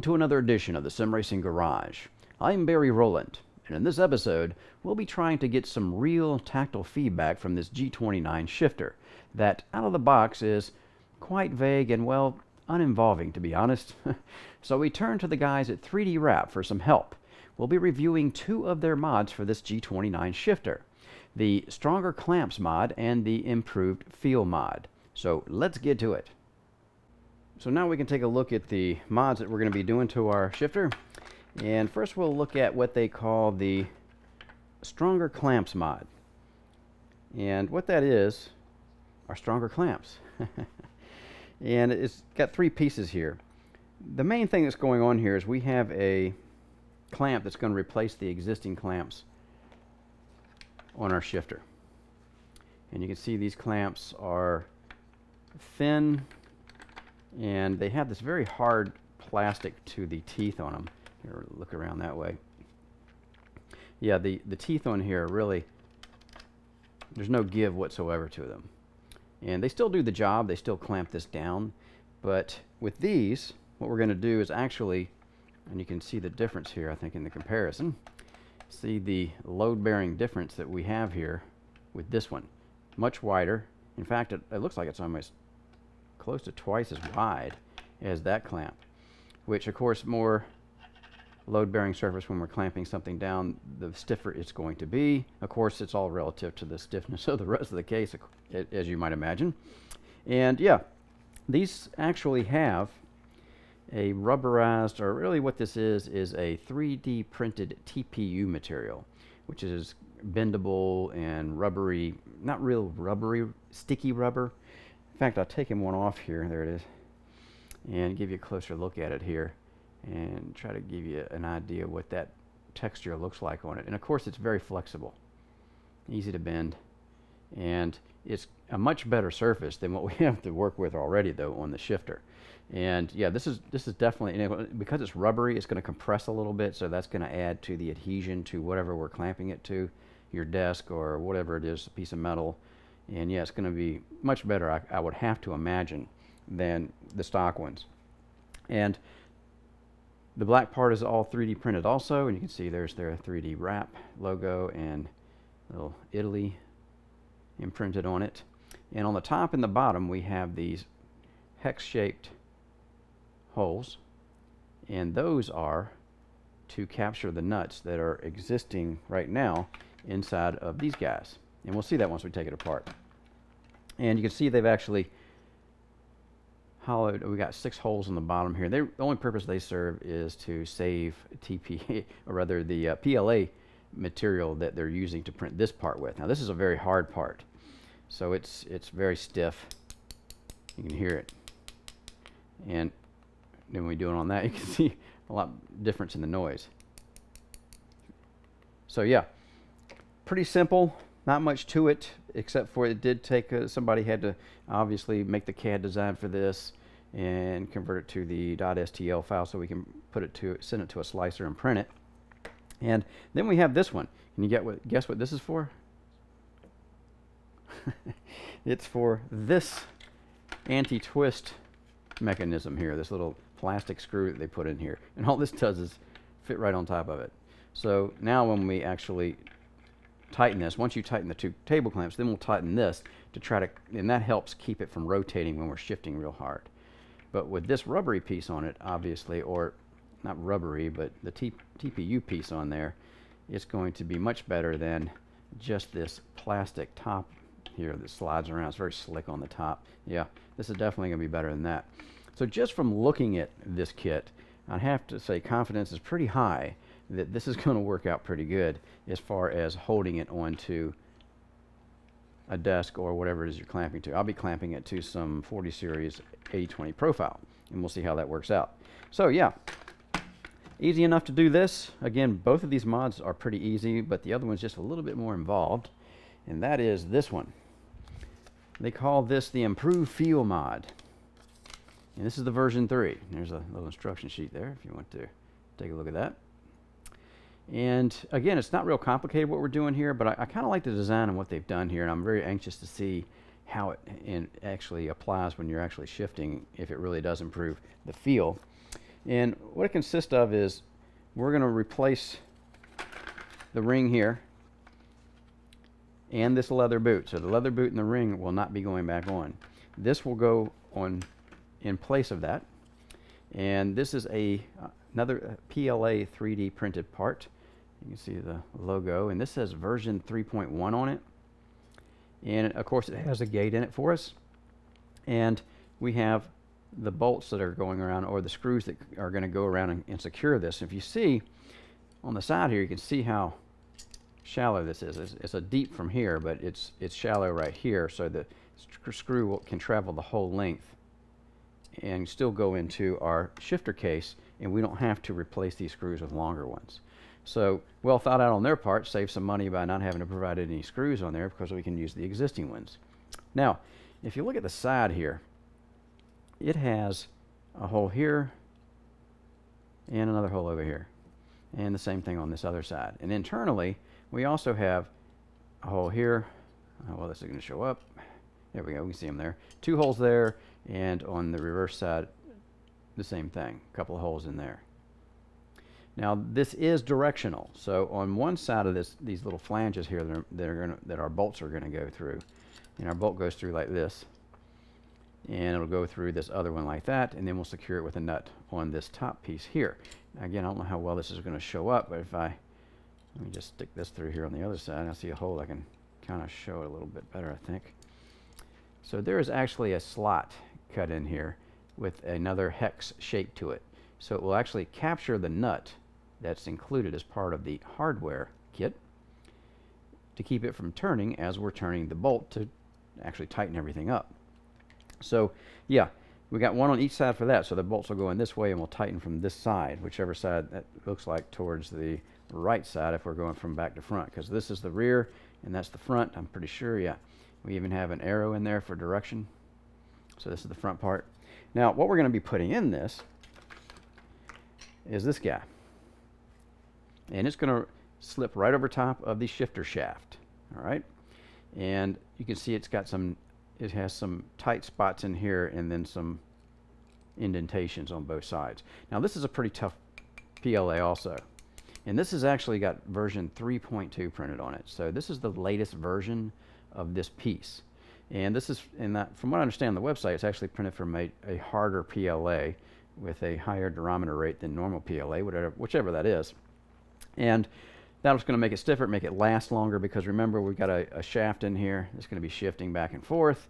Welcome to another edition of the Sim Racing Garage. I'm Barry Rowland, and in this episode, we'll be trying to get some real tactile feedback from this G29 shifter that, out of the box, is quite vague and, well, uninvolving, to be honest. so we turn to the guys at 3DRap for some help. We'll be reviewing two of their mods for this G29 shifter the Stronger Clamps mod and the Improved Feel mod. So let's get to it. So now we can take a look at the mods that we're going to be doing to our shifter. And first we'll look at what they call the Stronger Clamps mod. And what that is are stronger clamps. and it's got three pieces here. The main thing that's going on here is we have a clamp that's going to replace the existing clamps on our shifter. And you can see these clamps are thin and they have this very hard plastic to the teeth on them. Here, look around that way. Yeah, the, the teeth on here really, there's no give whatsoever to them. And they still do the job, they still clamp this down, but with these, what we're going to do is actually, and you can see the difference here, I think, in the comparison, see the load-bearing difference that we have here with this one. Much wider. In fact, it, it looks like it's almost close to twice as wide as that clamp, which of course more load-bearing surface when we're clamping something down, the stiffer it's going to be. Of course, it's all relative to the stiffness of the rest of the case, as you might imagine. And yeah, these actually have a rubberized, or really what this is, is a 3D printed TPU material, which is bendable and rubbery, not real rubbery, sticky rubber, fact, I'll take him one off here. There it is. And give you a closer look at it here and try to give you an idea what that texture looks like on it. And of course, it's very flexible, easy to bend, and it's a much better surface than what we have to work with already, though, on the shifter. And yeah, this is this is definitely you know, because it's rubbery, it's going to compress a little bit, so that's going to add to the adhesion to whatever we're clamping it to, your desk or whatever it is, a piece of metal. And yeah, it's going to be much better, I, I, would have to imagine, than the stock ones. And the black part is all 3D printed also, and you can see there's their 3DRap logo and little Italy imprinted on it. And on the top and the bottom, we have these hex-shaped holes, and those are to capture the nuts that are existing right now inside of these guys. And we'll see that once we take it apart. And you can see they've actually hollowed, we got six holes in the bottom here. They, the only purpose they serve is to save TP, or rather the uh, PLA material that they're using to print this part with. Now this is a very hard part. So it's, it's very stiff. You can hear it. And then when we do it on that, you can see a lot difference in the noise. So yeah, pretty simple. Not much to it, except for it did take, uh, somebody had to obviously make the CAD design for this and convert it to the .stl file so we can put it to, send it to a slicer and print it. And then we have this one. Can you get what, guess what this is for? it's for this anti-twist mechanism here, this little plastic screw that they put in here. And all this does is fit right on top of it. So now when we actually tighten this. Once you tighten the two table clamps, then we'll tighten this to try to, and that helps keep it from rotating when we're shifting real hard. But with this rubbery piece on it, obviously, or not rubbery, but the T TPU piece on there, it's going to be much better than just this plastic top here that slides around. It's very slick on the top. Yeah, this is definitely going to be better than that. So just from looking at this kit, I have to say confidence is pretty high that this is going to work out pretty good as far as holding it onto a desk or whatever it is you're clamping to. I'll be clamping it to some 40 series 8020 profile and we'll see how that works out. So yeah, easy enough to do this. Again, both of these mods are pretty easy, but the other one's just a little bit more involved and that is this one. They call this the Improved Feel mod. And this is the version 3. There's a little instruction sheet there if you want to take a look at that. And again, it's not real complicated what we're doing here, but I, I kind of like the design and what they've done here, and I'm very anxious to see how it in actually applies when you're actually shifting, if it really does improve the feel. And what it consists of is we're going to replace the ring here and this leather boot. So the leather boot and the ring will not be going back on. This will go on in place of that. And this is a uh, another PLA 3D printed part. You can see the logo, and this says version 3.1 on it. And of course, it has a gate in it for us. And we have the bolts that are going around, or the screws that are going to go around and, and secure this. If you see on the side here, you can see how shallow this is. It's, it's, a deep from here, but it's it's shallow right here, so the screw will, can travel the whole length and still go into our shifter case, and we don't have to replace these screws with longer ones. So well thought out on their part, save some money by not having to provide any screws on there because we can use the existing ones. Now, if you look at the side here, it has a hole here and another hole over here. And the same thing on this other side. And internally, we also have a hole here. Oh, well, this is going to show up. There we go. We can see them there. Two holes there, and on the reverse side, the same thing. A couple of holes in there. Now, this is directional. So on one side of this, these little flanges here that, are, that, are gonna, that our bolts are going to go through, and our bolt goes through like this, and it'll go through this other one like that, and then we'll secure it with a nut on this top piece here. Again, I don't know how well this is going to show up, but if I, let me just stick this through here on the other side, I see a hole I can kind of show it a little bit better, I think. So there is actually a slot cut in here with another hex shape to it. So it will actually capture the nut that's included as part of the hardware kit to keep it from turning as we're turning the bolt to actually tighten everything up. So yeah, we got one on each side for that. So the bolts will go in this way and we'll tighten from this side, whichever side that looks like towards the right side if we're going from back to front because this is the rear and that's the front. I'm pretty sure, yeah. We even have an arrow in there for direction. So this is the front part. Now what we're going to be putting in this is this guy. And it's going to slip right over top of the shifter shaft. All right. And you can see it's got some, it has some tight spots in here and then some indentations on both sides. Now this is a pretty tough PLA also. And this has actually got version 3.2 printed on it. So this is the latest version of this piece. And this is, and that, from what I understand on the website, it's actually printed from a, a harder PLA with a higher durometer rate than normal PLA, whatever, whichever that is. And that's going to make it stiffer, make it last longer because remember we've got a, a shaft in here that's going to be shifting back and forth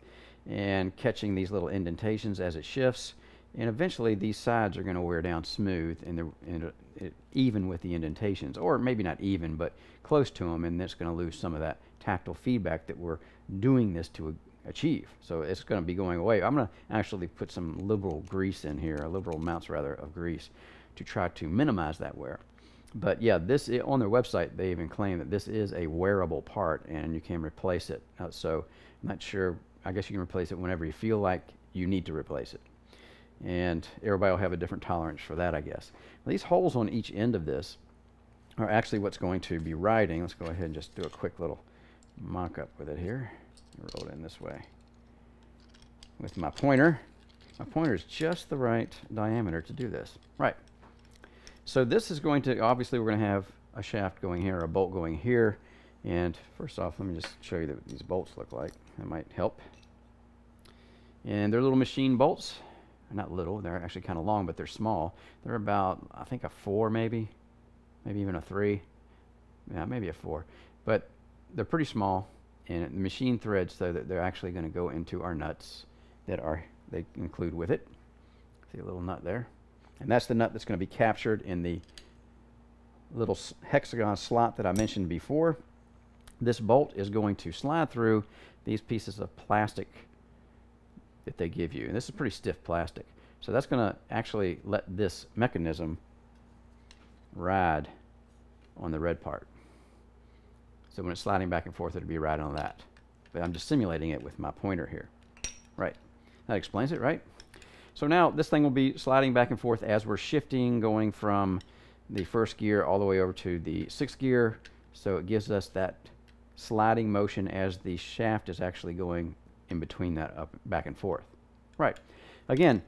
and catching these little indentations as it shifts. And eventually these sides are going to wear down smooth and, and it, even with the indentations, or maybe not even, but close to them, and that's going to lose some of that tactile feedback that we're doing this to achieve. So it's going to be going away. I'm going to actually put some liberal grease in here, liberal amounts rather of grease, to try to minimize that wear. But yeah, this on their website they even claim that this is a wearable part and you can replace it. Uh, so I'm not sure. I guess you can replace it whenever you feel like you need to replace it and everybody will have a different tolerance for that, I guess. These holes on each end of this are actually what's going to be riding. Let's go ahead and just do a quick little mock-up with it here. Roll it in this way. With my pointer. My pointer is just the right diameter to do this. Right. So this is going to, obviously we're going to have a shaft going here, a bolt going here. And first off, let me just show you what these bolts look like. That might help. And they're little machine bolts not little, they're actually kind of long, but they're small. They're about, I think, a four maybe, maybe even a three. Yeah, maybe a four. But they're pretty small, and the machine threads so that they're actually going to go into our nuts that are they include with it. See a little nut there? And that's the nut that's going to be captured in the little hexagon slot that I mentioned before. This bolt is going to slide through these pieces of plastic that they give you. And this is pretty stiff plastic. So that's going to actually let this mechanism ride on the red part. So when it's sliding back and forth, it'll be right on that. But I'm just simulating it with my pointer here. Right. That explains it, right? So now this thing will be sliding back and forth as we're shifting, going from the first gear all the way over to the sixth gear. So it gives us that sliding motion as the shaft is actually going in between that up back and forth. Right. Again,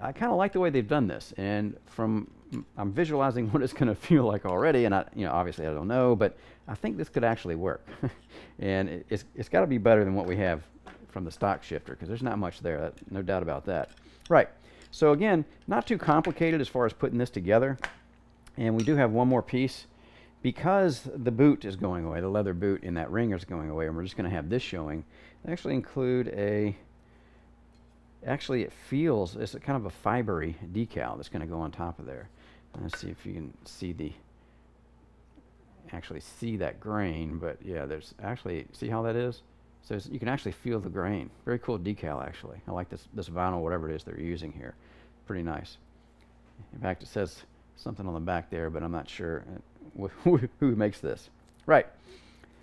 I kind of like the way they've done this. And from I'm visualizing what it's going to feel like already, and I, you know, obviously I don't know, but I think this could actually work. and it, it's, it's got to be better than what we have from the stock shifter because there's not much there, that, no doubt about that. Right. So again, not too complicated as far as putting this together. And we do have one more piece. Because the boot is going away, the leather boot in that ringer is going away, and we're just going to have this showing, they actually include a actually it feels it's a kind of a fibery decal that's going to go on top of there. Let's see if you can see the actually see that grain but yeah there's actually see how that is? So you can actually feel the grain. Very cool decal actually. I like this this vinyl whatever it is they're using here. Pretty nice. In fact it says something on the back there but I'm not sure uh, who makes this. Right.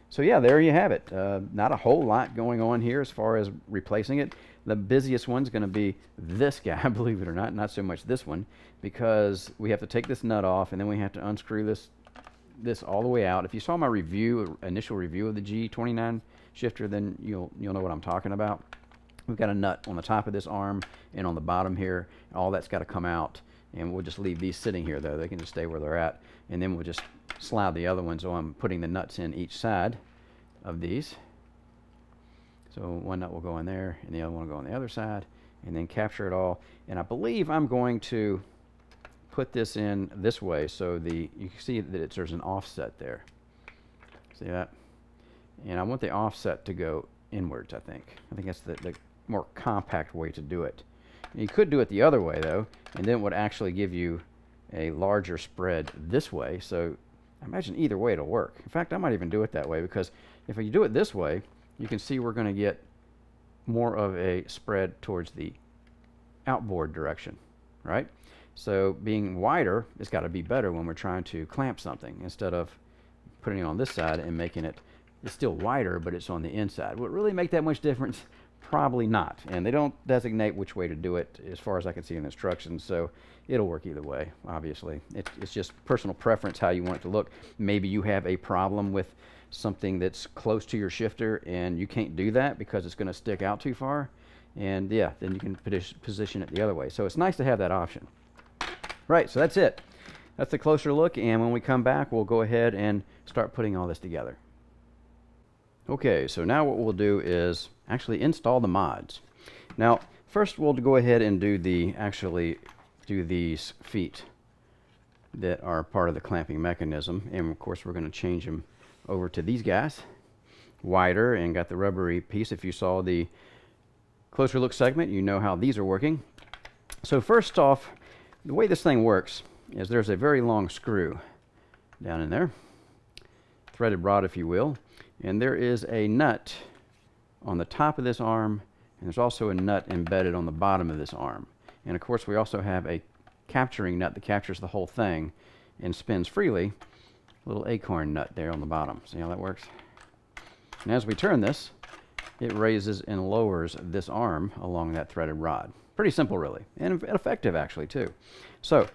So yeah, there you have it. Uh, not a whole lot going on here as far as replacing it. The busiest one's going to be this guy, believe it or not, not so much this one, because we have to take this nut off and then we have to unscrew this this all the way out. If you saw my review, initial review of the G29 shifter, then you'll you'll know what I'm talking about. We've got a nut on the top of this arm and on the bottom here. All that's got to come out, and we'll just leave these sitting here though. They can just stay where they're at, and then we'll just slide the other ones. I'm putting the nuts in each side of these. So one nut will go in there and the other one will go on the other side and then capture it all. And I believe I'm going to put this in this way so the you can see that there's an offset there. See that? And I want the offset to go inwards, I think. I think that's the, the more compact way to do it. You could do it the other way though, and then it would actually give you a larger spread this way. So I imagine either way it'll work. In fact, I might even do it that way because if you do it this way, you can see we're going to get more of a spread towards the outboard direction, right? So being wider it's got to be better when we're trying to clamp something instead of putting it on this side and making it, it's still wider, but it's on the inside. Would it really make that much difference? Probably not. And they don't designate which way to do it as far as I can see in the instructions. So it'll work either way, obviously. It's just personal preference how you want it to look. Maybe you have a problem with something that's close to your shifter and you can't do that because it's going to stick out too far. And yeah, then you can position it the other way. So it's nice to have that option. Right, so that's it. That's a closer look. And when we come back, we'll go ahead and start putting all this together. Okay, so now what we'll do is actually install the mods. Now, first we'll go ahead and do the actually do these feet that are part of the clamping mechanism. And of course, we're going to change them over to these guys, wider and got the rubbery piece. If you saw the closer look segment, you know how these are working. So first off, the way this thing works is there's a very long screw down in there, threaded rod if you will, and there is a nut on the top of this arm, and there's also a nut embedded on the bottom of this arm. And of course, we also have a capturing nut that captures the whole thing and spins freely. Little acorn nut there on the bottom. See how that works? And as we turn this, it raises and lowers this arm along that threaded rod. Pretty simple, really, and effective, actually, too. So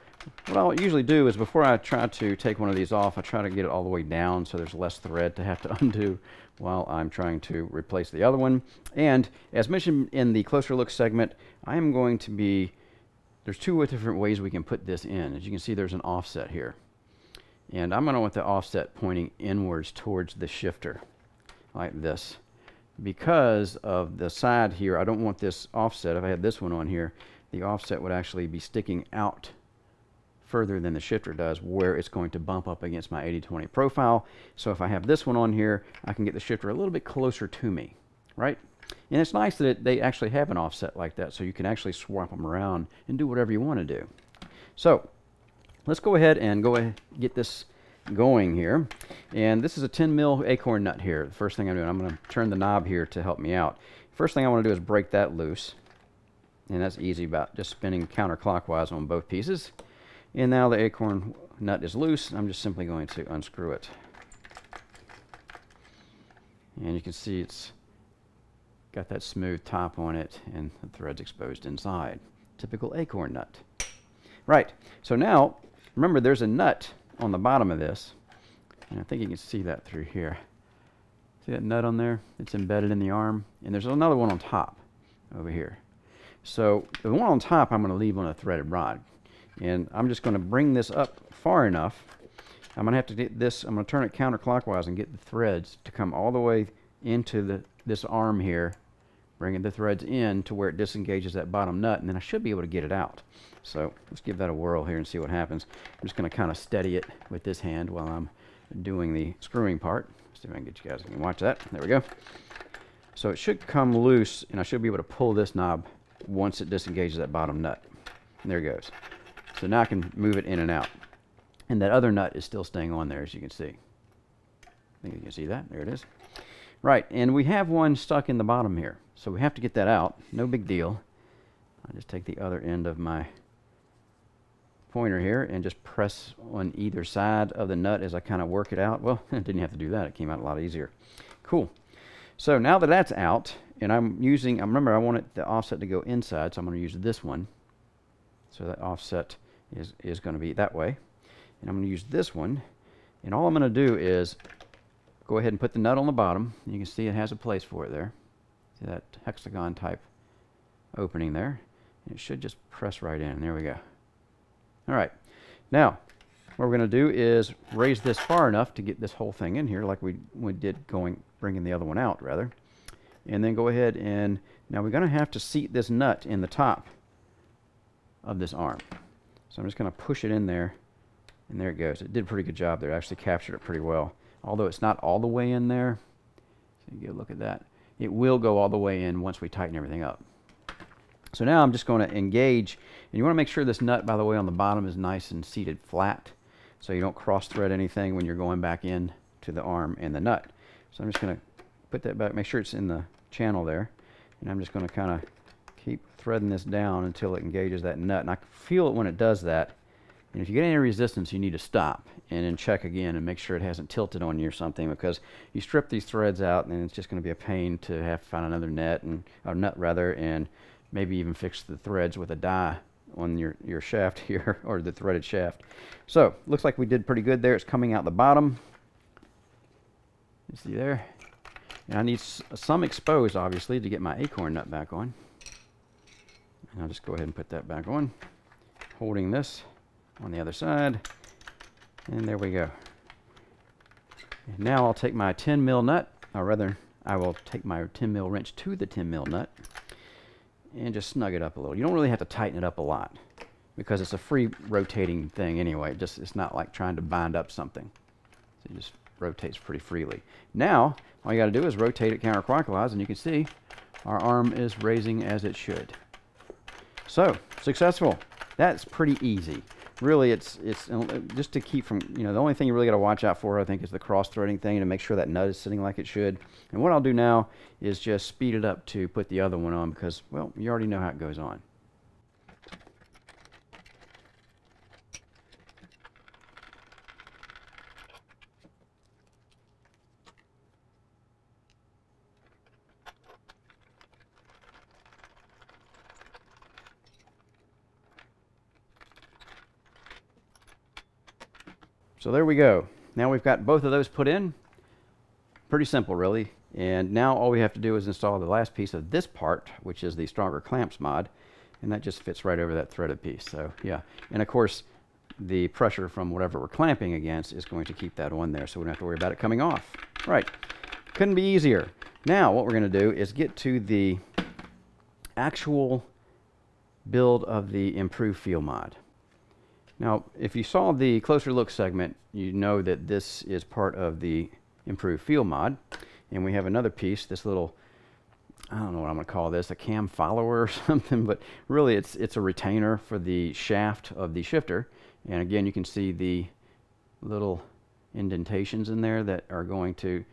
what I'll usually do is before I try to take one of these off, I try to get it all the way down so there's less thread to have to undo while I'm trying to replace the other one. And as mentioned in the closer look segment, I am going to be, there's two different ways we can put this in. As you can see, there's an offset here. And I'm going to want the offset pointing inwards towards the shifter, like this. Because of the side here, I don't want this offset. If I had this one on here, the offset would actually be sticking out further than the shifter does where it's going to bump up against my 80-20 profile. So if I have this one on here, I can get the shifter a little bit closer to me, right? And it's nice that it, they actually have an offset like that so you can actually swap them around and do whatever you want to do. So let's go ahead and go ahead get this going here. And this is a 10 mil acorn nut here. The first thing I'm doing, I'm going to turn the knob here to help me out. First thing I want to do is break that loose. And that's easy about just spinning counterclockwise on both pieces. And now the acorn nut is loose. I'm just simply going to unscrew it. And you can see it's got that smooth top on it and the thread's exposed inside. Typical acorn nut. Right, so now, remember there's a nut on the bottom of this. And I think you can see that through here. See that nut on there? It's embedded in the arm. And there's another one on top over here. So the one on top I'm going to leave on a threaded rod. And I'm just going to bring this up far enough. I'm going to have to get this, I'm going to turn it counterclockwise and get the threads to come all the way into the this arm here, bringing the threads in to where it disengages that bottom nut, and then I should be able to get it out. So let's give that a whirl here and see what happens. I'm just going to kind of steady it with this hand while I'm doing the screwing part. Let's see if I can get you guys to watch that. There we go. So it should come loose, and I should be able to pull this knob once it disengages that bottom nut. And there it goes. So now I can move it in and out. And that other nut is still staying on there, as you can see. I think you can see that. There it is. Right, and we have one stuck in the bottom here. So we have to get that out. No big deal. I'll just take the other end of my pointer here and just press on either side of the nut as I kind of work it out. Well, I didn't have to do that. It came out a lot easier. Cool. So now that that's out, and I'm using, I remember I wanted the offset to go inside, so I'm going to use this one. So that offset is, is going to be that way. And I'm going to use this one. And all I'm going to do is go ahead and put the nut on the bottom. You can see it has a place for it there. See that hexagon type opening there. And It should just press right in. There we go. All right. Now, what we're going to do is raise this far enough to get this whole thing in here like we, we did going bringing the other one out rather. And then go ahead and now we're going to have to seat this nut in the top of this arm. So I'm just going to push it in there and there it goes. It did a pretty good job there. It actually captured it pretty well. Although it's not all the way in there so you get a look at that. It will go all the way in once we tighten everything up. So now I'm just going to engage and you want to make sure this nut by the way on the bottom is nice and seated flat so you don't cross thread anything when you're going back in to the arm and the nut so I'm just going to put that back make sure it's in the channel there. And I'm just going to kind of keep threading this down until it engages that nut. And I feel it when it does that. And if you get any resistance, you need to stop and then check again and make sure it hasn't tilted on you or something because you strip these threads out and it's just going to be a pain to have to find another net and or nut rather and maybe even fix the threads with a die on your, your shaft here or the threaded shaft. So looks like we did pretty good there. It's coming out the bottom. You see there? And I need some exposed, obviously, to get my acorn nut back on. And I'll just go ahead and put that back on, holding this on the other side. And there we go. And now I'll take my 10 mil nut, or rather, I will take my 10 mil wrench to the 10 mil nut and just snug it up a little. You don't really have to tighten it up a lot because it's a free rotating thing anyway. It just It's not like trying to bind up something. So you just rotates pretty freely. Now, all you got to do is rotate it counterclockwise, and you can see our arm is raising as it should. So, successful. That's pretty easy. Really, it's it's uh, just to keep from, you know, the only thing you really got to watch out for, I think, is the cross-threading thing to make sure that nut is sitting like it should. And what I'll do now is just speed it up to put the other one on because, well, you already know how it goes on. There we go. Now we've got both of those put in. Pretty simple, really. And now all we have to do is install the last piece of this part, which is the Stronger Clamps mod. And that just fits right over that threaded piece. So yeah. And of course, the pressure from whatever we're clamping against is going to keep that on there. So we don't have to worry about it coming off. Right. Couldn't be easier. Now what we're going to do is get to the actual build of the improved feel mod. Now, if you saw the closer look segment, you know that this is part of the improved feel mod. And we have another piece, this little, I don't know what I'm going to call this, a cam follower or something, but really it's, it's a retainer for the shaft of the shifter. And again, you can see the little indentations in there that are going to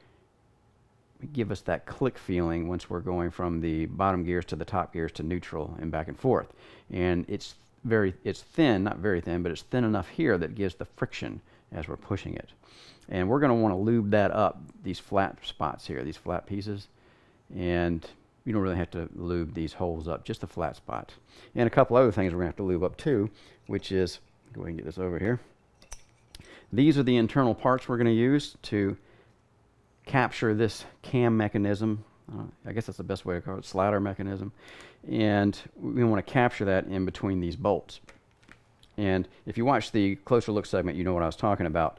give us that click feeling once we're going from the bottom gears to the top gears to neutral and back and forth. And it's very, it's thin, not very thin, but it's thin enough here that gives the friction as we're pushing it. And we're going to want to lube that up, these flat spots here, these flat pieces. And you don't really have to lube these holes up, just the flat spots. And a couple other things we're going to have to lube up too, which is, go ahead and get this over here. These are the internal parts we're going to use to capture this cam mechanism uh, I guess that's the best way to call it, slider mechanism. And we want to capture that in between these bolts. And if you watch the closer look segment, you know what I was talking about,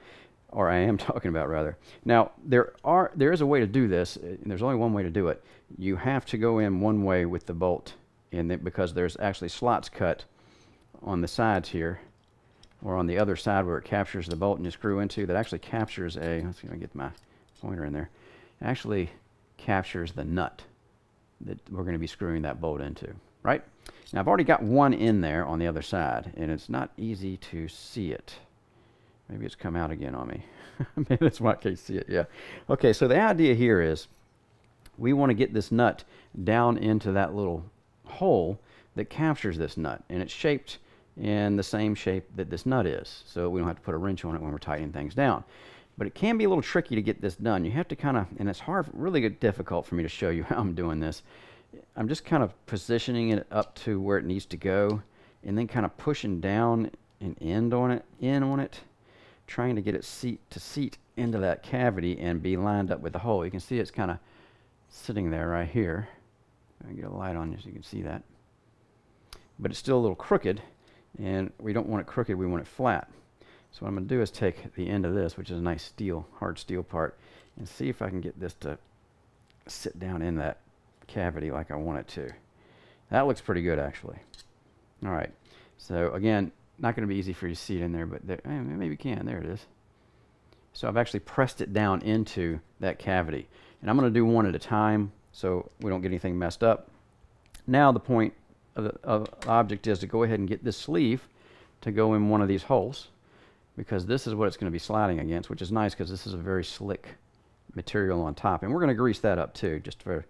or I am talking about rather. Now, there are there is a way to do this, and there's only one way to do it. You have to go in one way with the bolt, and because there's actually slots cut on the sides here, or on the other side where it captures the bolt and you screw into, that actually captures a, let's see if I get my pointer in there, actually captures the nut that we're going to be screwing that bolt into, right? Now I've already got one in there on the other side, and it's not easy to see it. Maybe it's come out again on me. Maybe that's why I can't see it, yeah. Okay, so the idea here is we want to get this nut down into that little hole that captures this nut, and it's shaped in the same shape that this nut is, so we don't have to put a wrench on it when we're tightening things down. But it can be a little tricky to get this done. You have to kind of, and it's hard, really difficult for me to show you how I'm doing this. I'm just kind of positioning it up to where it needs to go and then kind of pushing down and end on it, in on it, trying to get it seat to seat into that cavity and be lined up with the hole. You can see it's kind of sitting there right here. I get a light on you so you can see that. But it's still a little crooked and we don't want it crooked, we want it flat. So what I'm going to do is take the end of this, which is a nice steel, hard steel part, and see if I can get this to sit down in that cavity like I want it to. That looks pretty good actually. All right, so again, not going to be easy for you to see it in there, but there, eh, maybe you can. There it is. So I've actually pressed it down into that cavity. And I'm going to do one at a time so we don't get anything messed up. Now the point of the, of the object is to go ahead and get this sleeve to go in one of these holes because this is what it's going to be sliding against, which is nice because this is a very slick material on top. And we're going to grease that up too, just to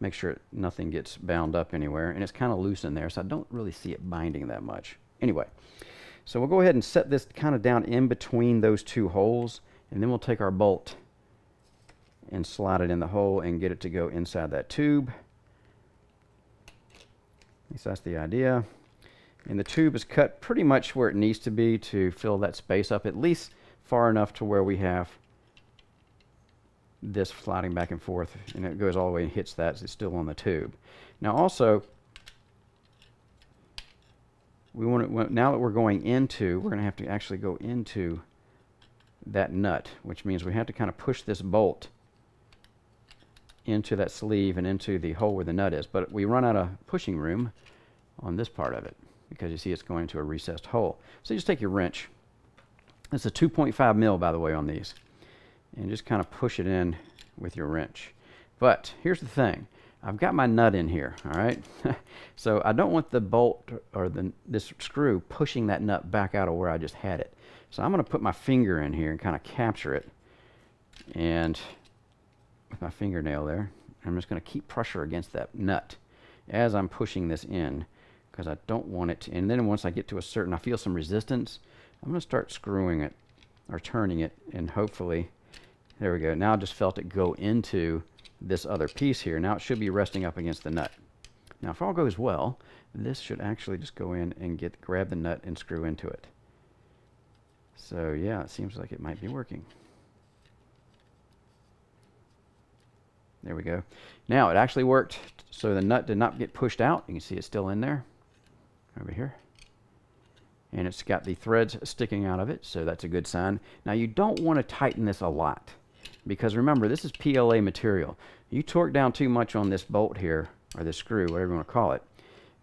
make sure nothing gets bound up anywhere. And it's kind of loose in there, so I don't really see it binding that much. Anyway, so we'll go ahead and set this kind of down in between those two holes, and then we'll take our bolt and slide it in the hole and get it to go inside that tube. At least that's the idea. And the tube is cut pretty much where it needs to be to fill that space up, at least far enough to where we have this sliding back and forth, and it goes all the way and hits that, it's still on the tube. Now also, we want to, now that we're going into, we're going to have to actually go into that nut, which means we have to kind of push this bolt into that sleeve and into the hole where the nut is. But we run out of pushing room on this part of it because you see it's going into a recessed hole. So you just take your wrench. It's a 2.5 mil, by the way, on these. And just kind of push it in with your wrench. But here's the thing. I've got my nut in here, all right? so I don't want the bolt or the, this screw pushing that nut back out of where I just had it. So I'm going to put my finger in here and kind of capture it. And with my fingernail there, I'm just going to keep pressure against that nut as I'm pushing this in because I don't want it to, and then once I get to a certain, I feel some resistance, I'm going to start screwing it or turning it and hopefully, there we go. Now I just felt it go into this other piece here. Now it should be resting up against the nut. Now if all goes well, this should actually just go in and get grab the nut and screw into it. So yeah, it seems like it might be working. There we go. Now it actually worked so the nut did not get pushed out. You can see it's still in there over here. And it's got the threads sticking out of it, so that's a good sign. Now you don't want to tighten this a lot because remember, this is PLA material. You torque down too much on this bolt here, or this screw, whatever you want to call it,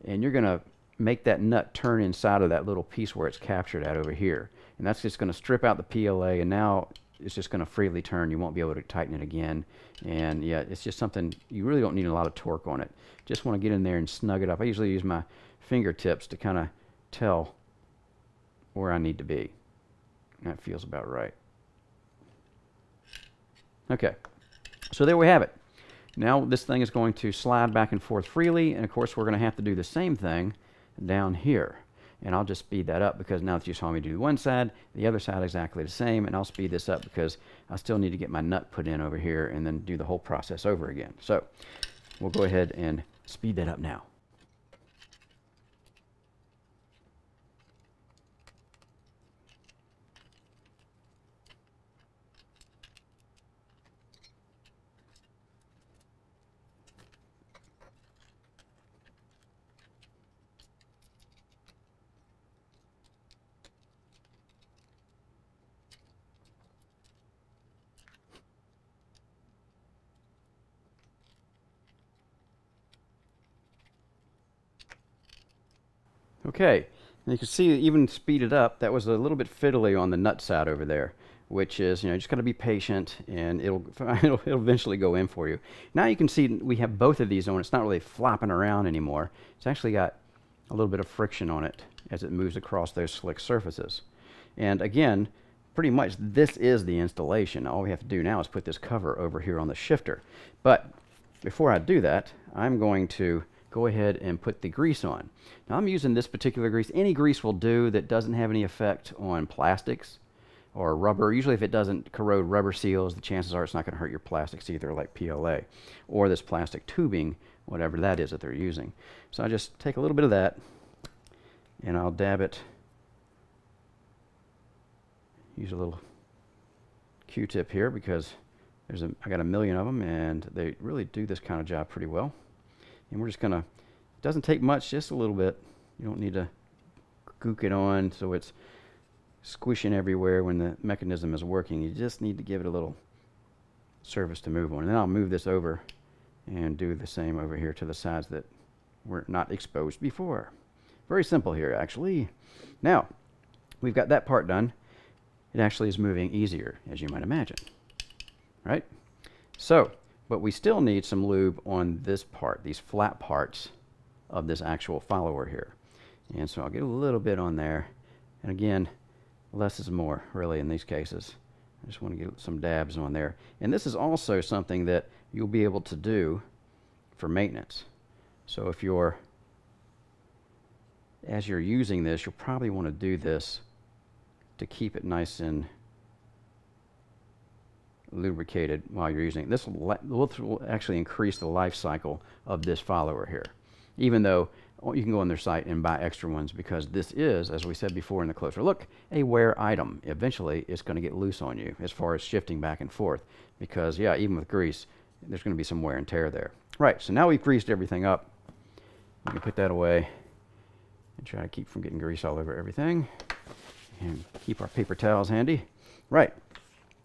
and you're going to make that nut turn inside of that little piece where it's captured at over here. And that's just going to strip out the PLA, and now it's just going to freely turn. You won't be able to tighten it again. And yeah, it's just something, you really don't need a lot of torque on it. Just want to get in there and snug it up. I usually use my fingertips to kind of tell where I need to be. That feels about right. Okay, so there we have it. Now this thing is going to slide back and forth freely, and of course we're going to have to do the same thing down here. And I'll just speed that up because now that you saw me do one side, the other side exactly the same, and I'll speed this up because I still need to get my nut put in over here and then do the whole process over again. So we'll go ahead and speed that up now. Okay, and you can see even speed it up, that was a little bit fiddly on the nut side over there, which is, you know, just got to be patient and it'll, it'll, it'll eventually go in for you. Now you can see we have both of these on. It's not really flopping around anymore. It's actually got a little bit of friction on it as it moves across those slick surfaces. And again, pretty much this is the installation. All we have to do now is put this cover over here on the shifter. But before I do that, I'm going to go ahead and put the grease on. Now I'm using this particular grease. Any grease will do that doesn't have any effect on plastics or rubber. Usually if it doesn't corrode rubber seals, the chances are it's not going to hurt your plastics either, like PLA, or this plastic tubing, whatever that is that they're using. So I just take a little bit of that, and I'll dab it use a little Q-tip here because there's a, I got a million of them and they really do this kind of job pretty well. And we're just gonna, it doesn't take much, just a little bit. You don't need to gook it on so it's squishing everywhere when the mechanism is working. You just need to give it a little surface to move on. And then I'll move this over and do the same over here to the sides that were not exposed before. Very simple here actually. Now, we've got that part done it actually is moving easier, as you might imagine. Right? So, but we still need some lube on this part, these flat parts of this actual follower here. And so I'll get a little bit on there. And again, less is more, really, in these cases. I just want to get some dabs on there. And this is also something that you'll be able to do for maintenance. So if you're, as you're using this, you'll probably want to do this to keep it nice and lubricated while you're using it. This will, will actually increase the life cycle of this follower here, even though oh, you can go on their site and buy extra ones because this is, as we said before in the closer look, a wear item. Eventually, it's going to get loose on you as far as shifting back and forth because, yeah, even with grease, there's going to be some wear and tear there. Right, so now we've greased everything up. We can put that away and try to keep from getting grease all over everything and keep our paper towels handy. Right.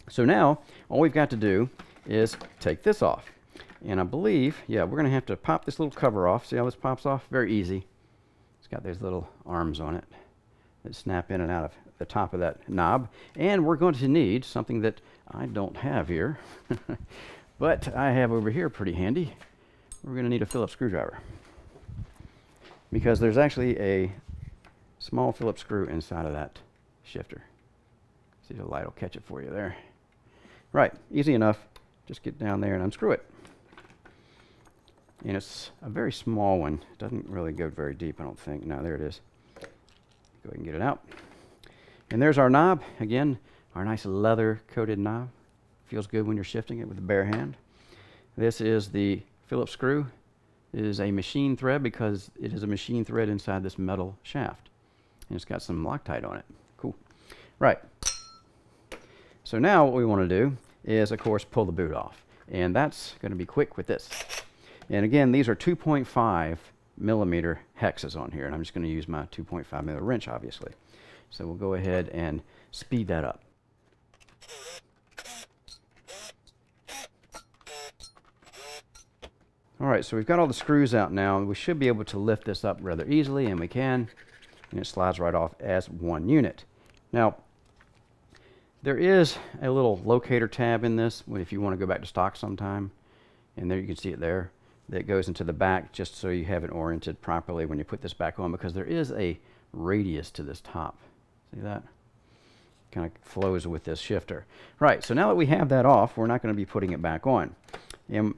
So now all we've got to do is take this off. And I believe, yeah, we're going to have to pop this little cover off. See how this pops off? Very easy. It's got those little arms on it that snap in and out of the top of that knob. And we're going to need something that I don't have here, but I have over here pretty handy. We're going to need a Phillips screwdriver because there's actually a small Phillips screw inside of that shifter. See if the light will catch it for you there. Right, easy enough. Just get down there and unscrew it. And it's a very small one. It doesn't really go very deep, I don't think. No, there it is. Go ahead and get it out. And there's our knob. Again, our nice leather-coated knob. Feels good when you're shifting it with a bare hand. This is the Phillips screw. It is a machine thread because it is a machine thread inside this metal shaft. And it's got some Loctite on it. Cool. Right. So now what we want to do is, of course, pull the boot off. And that's going to be quick with this. And again, these are 2.5 millimeter hexes on here. And I'm just going to use my 2.5 millimeter wrench, obviously. So we'll go ahead and speed that up. All right, so we've got all the screws out now. We should be able to lift this up rather easily, and we can. And it slides right off as one unit. Now, there is a little locator tab in this if you want to go back to stock sometime. And there you can see it there. That goes into the back just so you have it oriented properly when you put this back on because there is a radius to this top. See that? Kind of flows with this shifter. Right, so now that we have that off, we're not going to be putting it back on. And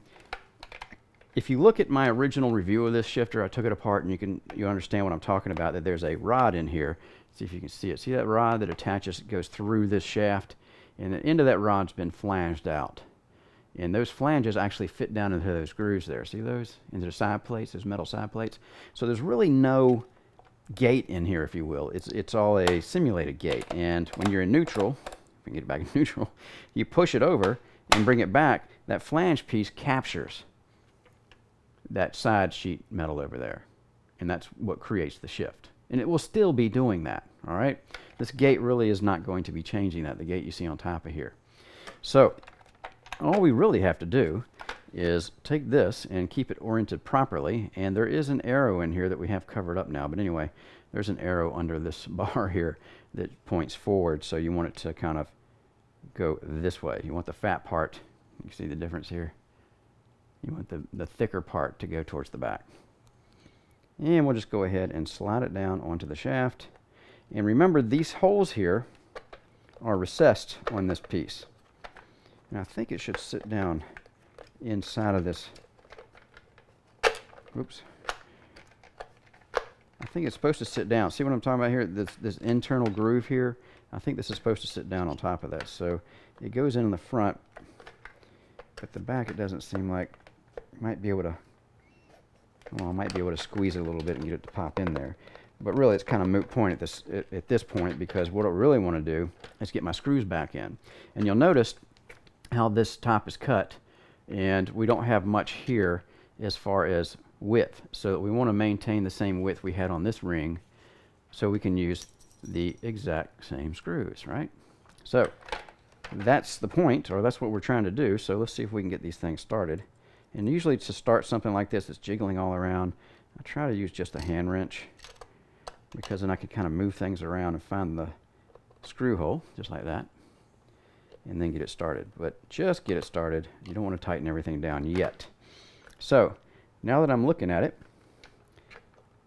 if you look at my original review of this shifter, I took it apart and you can you understand what I'm talking about, that there's a rod in here See if you can see it. See that rod that attaches, goes through this shaft? And the end of that rod's been flanged out. And those flanges actually fit down into those grooves there. See those? Into the side plates, those metal side plates. So there's really no gate in here, if you will. It's, it's all a simulated gate. And when you're in neutral, if we can get it back in neutral, you push it over and bring it back, that flange piece captures that side sheet metal over there. And that's what creates the shift and it will still be doing that, all right? This gate really is not going to be changing that, the gate you see on top of here. So all we really have to do is take this and keep it oriented properly, and there is an arrow in here that we have covered up now, but anyway, there's an arrow under this bar here that points forward, so you want it to kind of go this way. You want the fat part, you see the difference here? You want the, the thicker part to go towards the back. And we'll just go ahead and slide it down onto the shaft. And remember, these holes here are recessed on this piece. And I think it should sit down inside of this. Oops. I think it's supposed to sit down. See what I'm talking about here? This, this internal groove here. I think this is supposed to sit down on top of that. So it goes in, the front, but the back it doesn't seem like. Might be able to, well, I might be able to squeeze it a little bit and get it to pop in there. But really, it's kind of moot point at this at, at this point because what I really want to do is get my screws back in. And you'll notice how this top is cut, and we don't have much here as far as width. So we want to maintain the same width we had on this ring so we can use the exact same screws, right? So that's the point, or that's what we're trying to do. So let's see if we can get these things started. And usually to start something like this that's jiggling all around, I try to use just a hand wrench because then I can kind of move things around and find the screw hole, just like that, and then get it started. But just get it started. You don't want to tighten everything down yet. So now that I'm looking at it,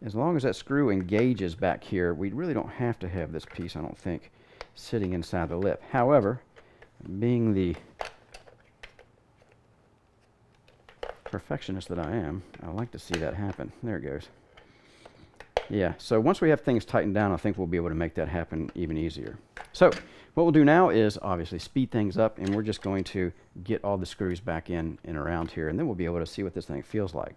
as long as that screw engages back here, we really don't have to have this piece, I don't think, sitting inside the lip. However, being the perfectionist that I am, I like to see that happen. There it goes. Yeah, so once we have things tightened down, I think we'll be able to make that happen even easier. So what we'll do now is obviously speed things up, and we're just going to get all the screws back in and around here, and then we'll be able to see what this thing feels like.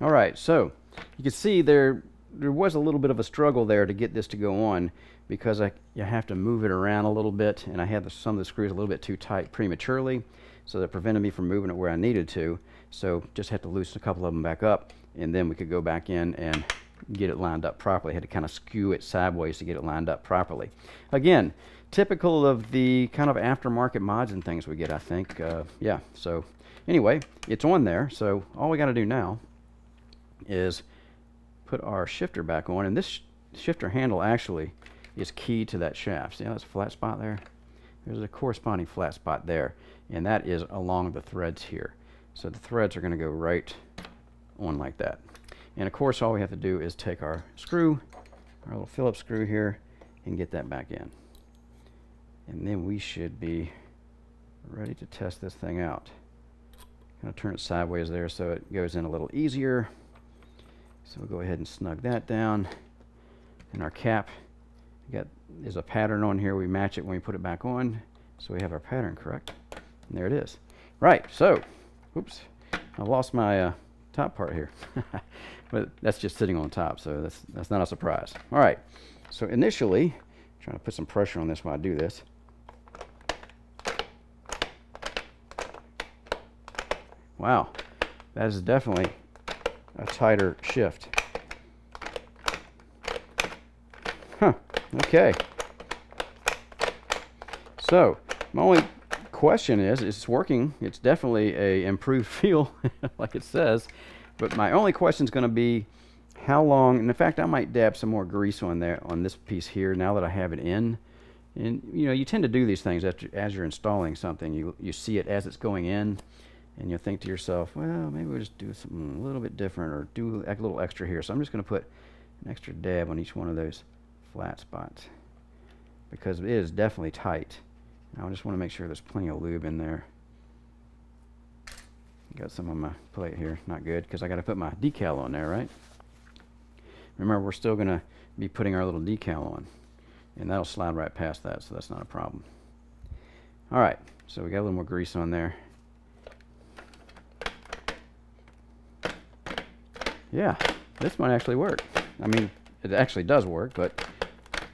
All right, so you can see there there was a little bit of a struggle there to get this to go on because I you have to move it around a little bit and I had the, some of the screws a little bit too tight prematurely so that prevented me from moving it where I needed to so just had to loosen a couple of them back up and then we could go back in and get it lined up properly. I had to kind of skew it sideways to get it lined up properly. Again, typical of the kind of aftermarket mods and things we get, I think. Uh, yeah, so anyway, it's on there. So all we got to do now is put our shifter back on. And this sh shifter handle actually is key to that shaft. See how there's a flat spot there? There's a corresponding flat spot there. And that is along the threads here. So the threads are going to go right on like that. And of course, all we have to do is take our screw, our little Phillips screw here, and get that back in. And then we should be ready to test this thing out. Kind of turn it sideways there so it goes in a little easier. So we'll go ahead and snug that down. And our cap, got there's a pattern on here. We match it when we put it back on. So we have our pattern correct. And there it is. Right, so, oops, I lost my uh, top part here. but that's just sitting on top, so that's, that's not a surprise. All right, so initially, trying to put some pressure on this while I do this. Wow, that is definitely a tighter shift. Huh, okay. So, my only question is, it's working. It's definitely a improved feel, like it says. But my only question is going to be how long, and in fact, I might dab some more grease on there, on this piece here, now that I have it in. And, you know, you tend to do these things after, as you're installing something. You, you see it as it's going in and you'll think to yourself, well, maybe we'll just do something a little bit different or do a little extra here. So I'm just going to put an extra dab on each one of those flat spots because it is definitely tight. I just want to make sure there's plenty of lube in there. Got some on my plate here, not good because I got to put my decal on there, right? Remember, we're still going to be putting our little decal on. And that'll slide right past that, so that's not a problem. All right, so we got a little more grease on there. Yeah, this might actually work. I mean, it actually does work, but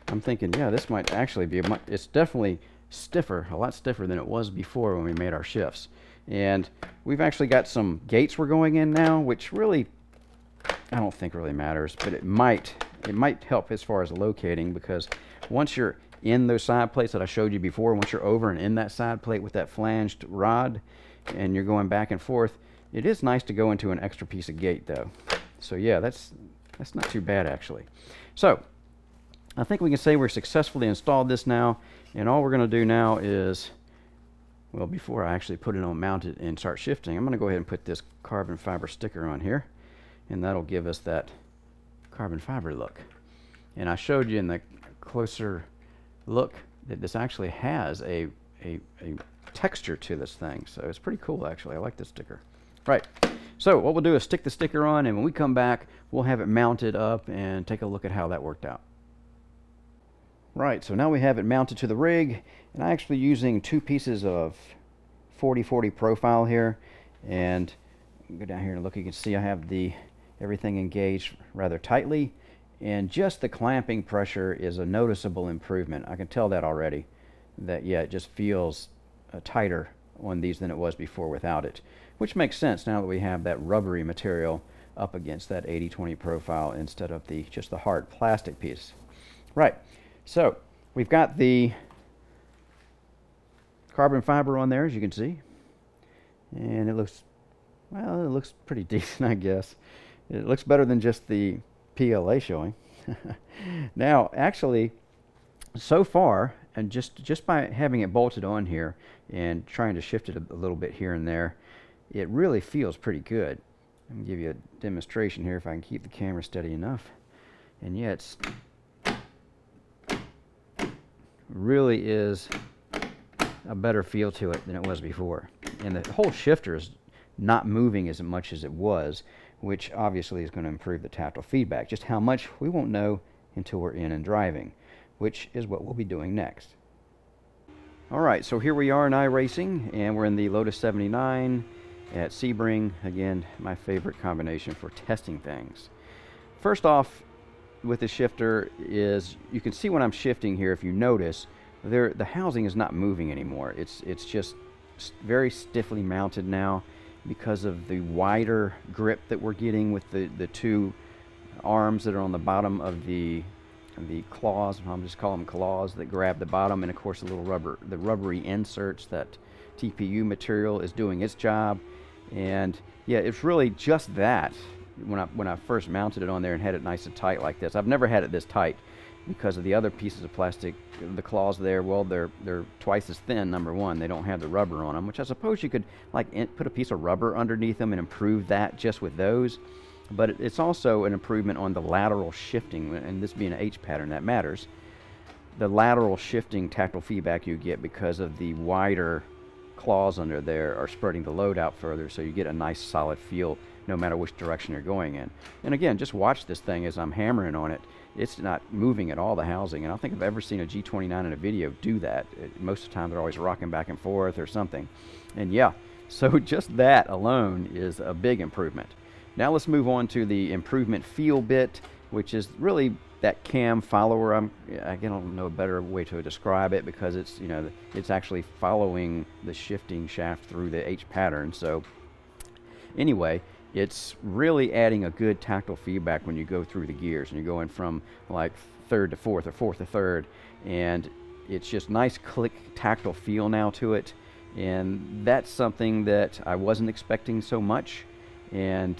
I'm thinking, yeah, this might actually be, a, it's definitely stiffer, a lot stiffer than it was before when we made our shifts. And we've actually got some gates we're going in now, which really, I don't think really matters, but it might, it might help as far as locating because once you're in those side plates that I showed you before, once you're over and in that side plate with that flanged rod and you're going back and forth, it is nice to go into an extra piece of gate though. So yeah, that's, that's not too bad actually. So I think we can say we're successfully installed this now and all we're going to do now is well before I actually put it on mounted and start shifting I'm going to go ahead and put this carbon fiber sticker on here and that'll give us that carbon fiber look. And I showed you in the closer look that this actually has a, a, a texture to this thing so it's pretty cool actually. I like this sticker. Right so what we'll do is stick the sticker on and when we come back we'll have it mounted up and take a look at how that worked out Right, so now we have it mounted to the rig, and I'm actually using two pieces of 4040 profile here, and go down here and look, you can see I have the everything engaged rather tightly, and just the clamping pressure is a noticeable improvement. I can tell that already, that yeah, it just feels uh, tighter on these than it was before without it, which makes sense now that we have that rubbery material up against that 80-20 profile instead of the just the hard plastic piece. Right. So we've got the carbon fiber on there, as you can see. And it looks, well, it looks pretty decent, I guess. It looks better than just the PLA showing. now, actually, so far, and just, just by having it bolted on here and trying to shift it a, a little bit here and there, it really feels pretty good. Let me give you a demonstration here if I can keep the camera steady enough. And yeah, it's really is a better feel to it than it was before. And the whole shifter is not moving as much as it was, which obviously is going to improve the tactile feedback. Just how much, we won't know until we're in and driving, which is what we'll be doing next. Alright, so here we are in iRacing, and we're in the Lotus 79 at Sebring. Again, my favorite combination for testing things. First off, with the shifter is you can see when I'm shifting here if you notice there the housing is not moving anymore it's it's just very stiffly mounted now because of the wider grip that we're getting with the the two arms that are on the bottom of the the claws I'm just calling them claws that grab the bottom and of course the little rubber the rubbery inserts that TPU material is doing its job and yeah it's really just that when I, when I first mounted it on there and had it nice and tight like this. I've never had it this tight because of the other pieces of plastic, the claws there, well, they're, they're twice as thin, number one. They don't have the rubber on them, which I suppose you could like put a piece of rubber underneath them and improve that just with those. But it's also an improvement on the lateral shifting, and this being an H pattern, that matters. The lateral shifting tactile feedback you get because of the wider claws under there are spreading the load out further, so you get a nice solid feel no matter which direction you're going in. And again, just watch this thing as I'm hammering on it. It's not moving at all, the housing. And I don't think I've ever seen a G29 in a video do that. It, most of the time, they're always rocking back and forth or something. And yeah, so just that alone is a big improvement. Now let's move on to the improvement feel bit, which is really that cam follower. I'm, I don't know a better way to describe it because it's, you know, it's actually following the shifting shaft through the H pattern. So anyway, it's really adding a good tactile feedback when you go through the gears and you're going from like third to fourth or fourth to third and it's just nice click tactile feel now to it and that's something that I wasn't expecting so much and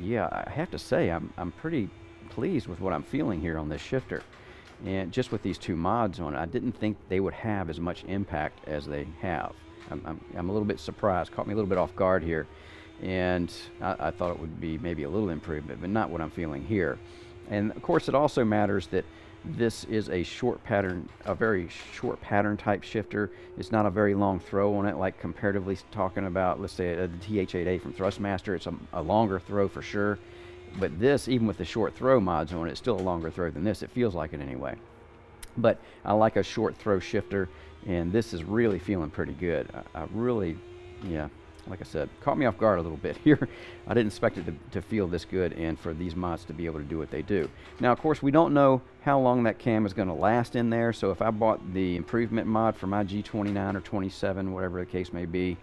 yeah I have to say I'm, I'm pretty pleased with what I'm feeling here on this shifter. And just with these two mods on it I didn't think they would have as much impact as they have. I'm, I'm, I'm a little bit surprised caught me a little bit off guard here. And I, I, thought it would be maybe a little improvement, but not what I'm feeling here. And of course, it also matters that this is a short pattern, a very short pattern type shifter. It's not a very long throw on it, like comparatively talking about, let's say, the TH8A from Thrustmaster. It's a, a longer throw for sure. but this, even with the short throw mods on it, it's still a longer throw than this. It feels like it anyway. But I like a short throw shifter, and this is really feeling pretty good. I, I really, yeah, like I said, caught me off guard a little bit here. I didn't expect it to, to, feel this good and for these mods to be able to do what they do. Now, of course, we don't know how long that cam is going to last in there, so if I bought the improvement mod for my G29 or 27, whatever the case may be,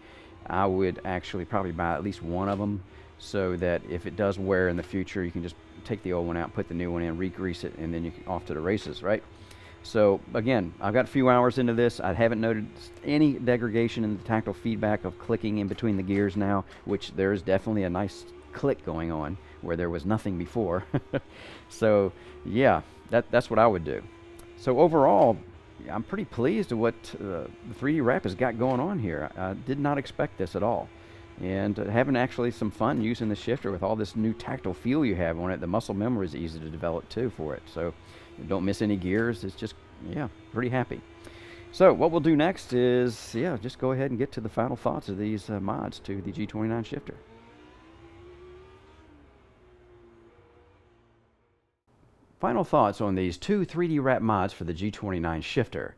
I would actually probably buy at least one of them so that if it does wear in the future, you can just take the old one out, put the new one in, re-grease it, and then you can off to the races, right? So again, I've got a few hours into this. I haven't noticed any degradation in the tactile feedback of clicking in between the gears now, which there is definitely a nice click going on where there was nothing before. so yeah, that, that's what I would do. So overall, I'm pretty pleased with what uh, the 3DRap has got going on here. I, did not expect this at all. And uh, having actually some fun using the shifter with all this new tactile feel you have on it. The muscle memory is easy to develop too for it. So don't miss any gears. It's just, yeah, pretty happy. So what we'll do next is, yeah, just go ahead and get to the final thoughts of these uh, mods to the G29 shifter. Final thoughts on these two 3DRap mods for the G29 shifter.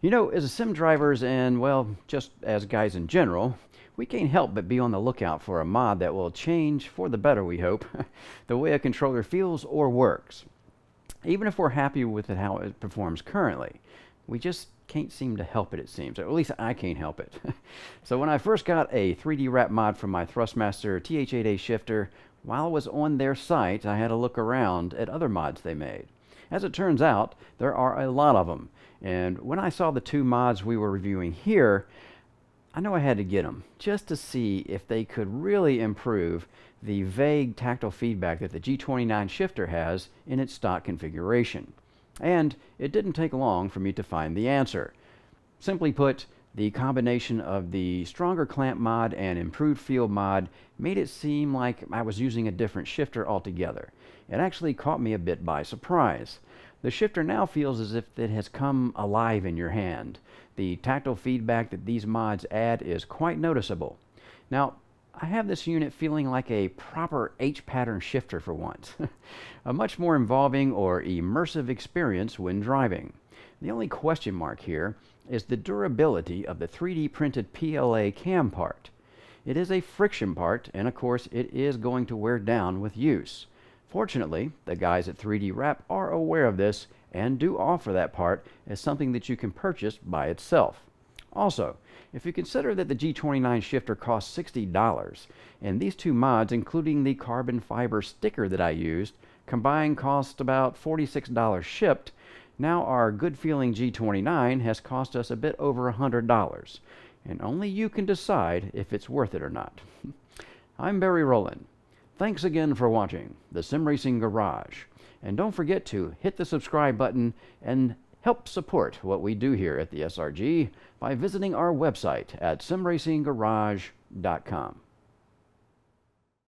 You know, as sim drivers and, well, just as guys in general, we can't help but be on the lookout for a mod that will change, for the better we hope, the way a controller feels or works even if we're happy with it, how it performs currently. We just can't seem to help it, it seems. Or at least I can't help it. so when I first got a 3DRap mod from my Thrustmaster TH8A shifter, while I was on their site, I had a look around at other mods they made. As it turns out, there are a lot of them. And when I saw the two mods we were reviewing here, I know I had to get them just to see if they could really improve the vague tactile feedback that the G29 shifter has in its stock configuration. And it didn't take long for me to find the answer. Simply put, the combination of the stronger clamp mod and improved feel mod made it seem like I was using a different shifter altogether. It actually caught me a bit by surprise. The shifter now feels as if it has come alive in your hand. The tactile feedback that these mods add is quite noticeable. Now, I have this unit feeling like a proper H-pattern shifter for once. a much more involving or immersive experience when driving. The only question mark here is the durability of the 3D printed PLA cam part. It is a friction part, and of course it is going to wear down with use. Fortunately, the guys at 3DRap are aware of this and do offer that part as something that you can purchase by itself. Also, if you consider that the G29 shifter costs $60, and these two mods, including the carbon fiber sticker that I used, combined cost about $46 shipped, now our good feeling G29 has cost us a bit over $100, and only you can decide if it's worth it or not. I'm Barry Rowland. Thanks again for watching the Sim Racing Garage, and don't forget to hit the subscribe button and Help support what we do here at the SRG by visiting our website at simracinggarage.com.